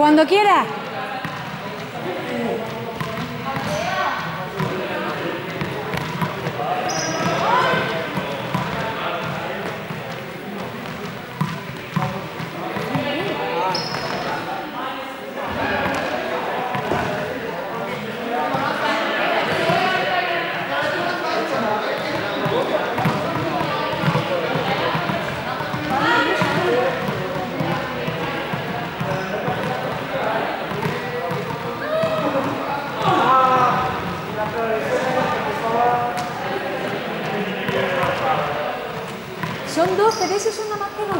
Cuando quiera. Son 12, de eso es una más que la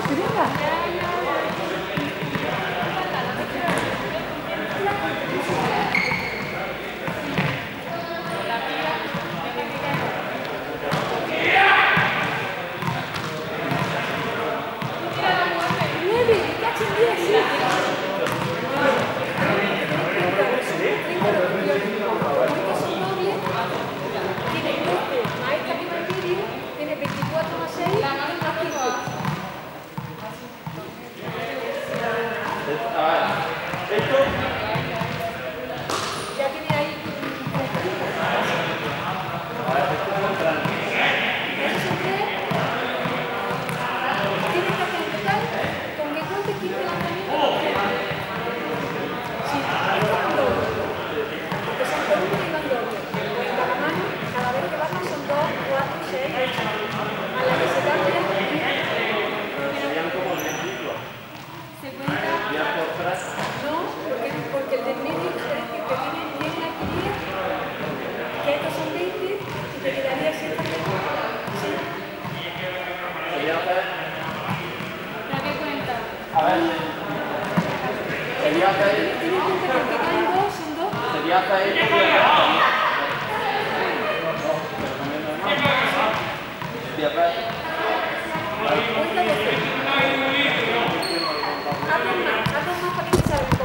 Sería hasta él. Sería. Pero también normal. Hazlo más,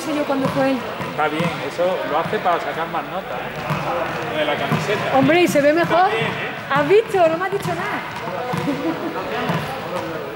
puse yo cuando fue él. Está bien, eso lo hace para sacar más notas, de la camiseta. Hombre, ¿y se ve mejor? ¿eh? ¿Has visto? No me has dicho nada.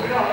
We don't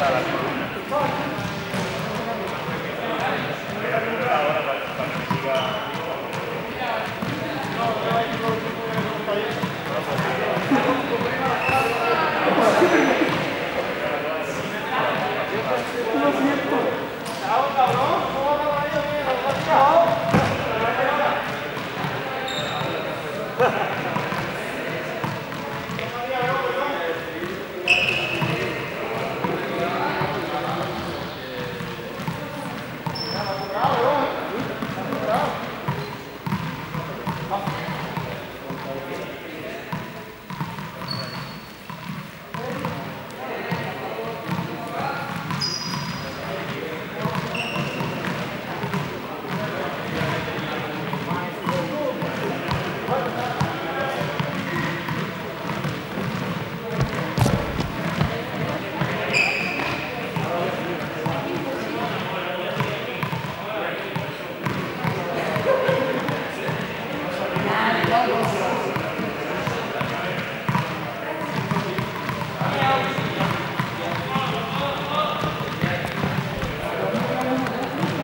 Ahí está la columna.